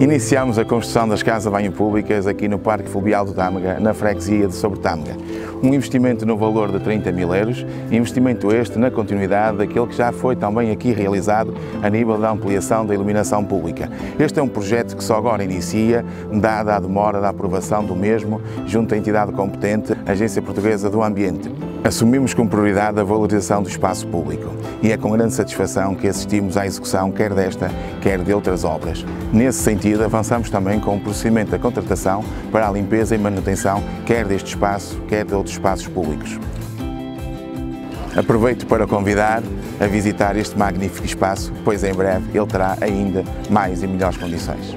Iniciamos a construção das casas banho públicas aqui no Parque Fluvial do Tâmega, na freguesia de Sobretâmega. Um investimento no valor de 30 mil euros, investimento este na continuidade daquele que já foi também aqui realizado a nível da ampliação da iluminação pública. Este é um projeto que só agora inicia, dada a demora da aprovação do mesmo junto à entidade competente, Agência Portuguesa do Ambiente. Assumimos com prioridade a valorização do espaço público e é com grande satisfação que assistimos à execução quer desta, quer de outras obras. Nesse sentido, avançamos também com o procedimento da contratação para a limpeza e manutenção quer deste espaço, quer de outros espaços públicos. Aproveito para convidar a visitar este magnífico espaço, pois em breve ele terá ainda mais e melhores condições.